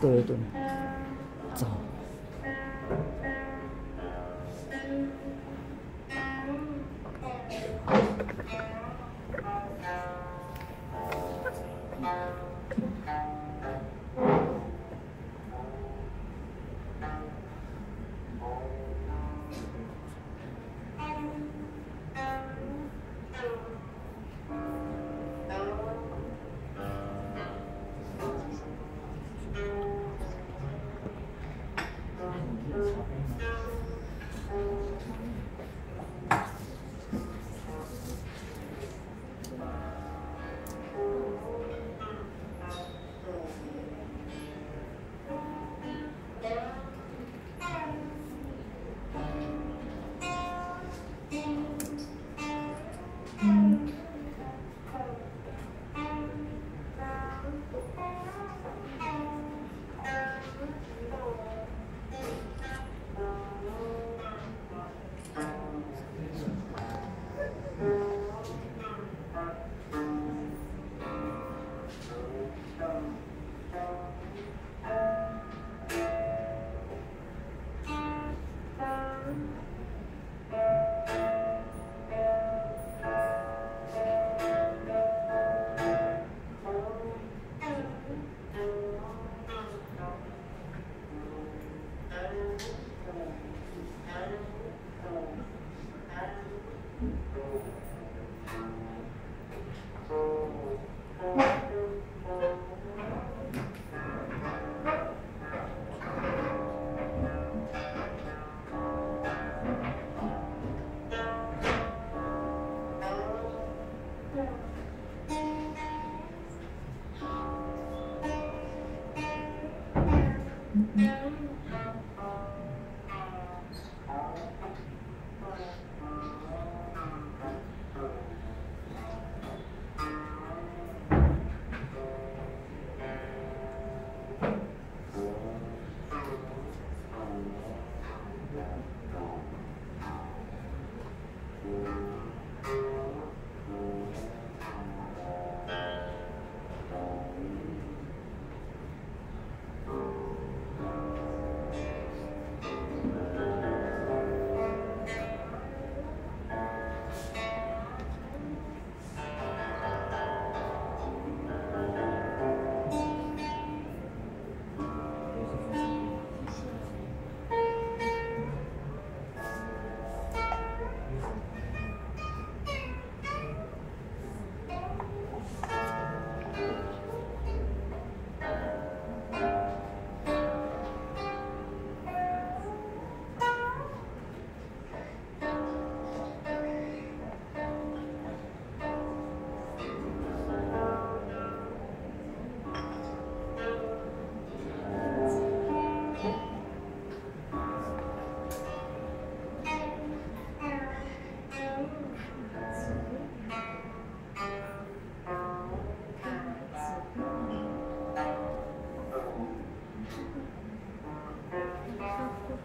对对，走。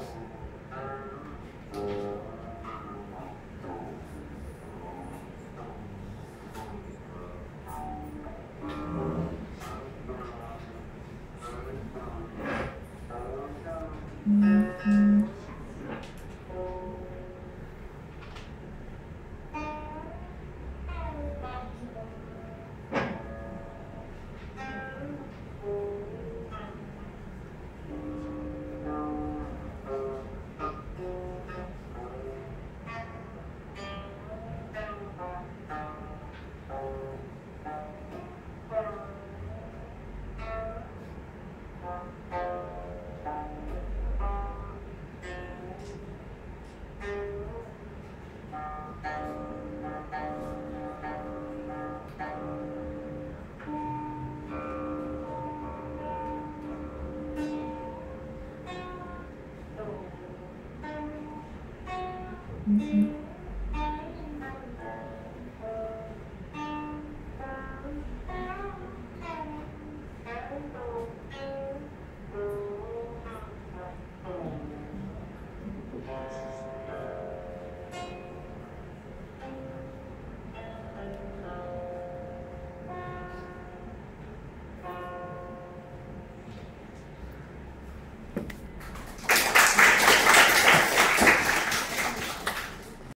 Yeah. Mm-hmm.